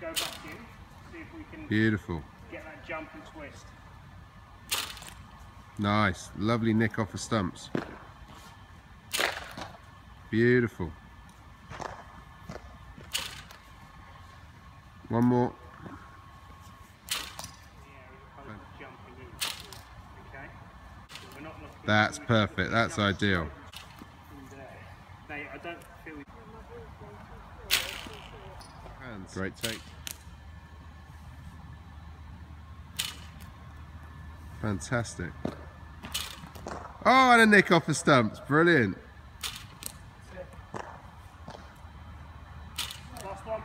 go back in, see if we can Beautiful. get that jump and twist. Nice. Lovely nick off the stumps. Beautiful. One more. The area opposed to jumping in. Okay? So we're not looking- That's perfect. That's ideal hands. Great take. Fantastic. Oh, and a nick off the stumps. Brilliant. Last one.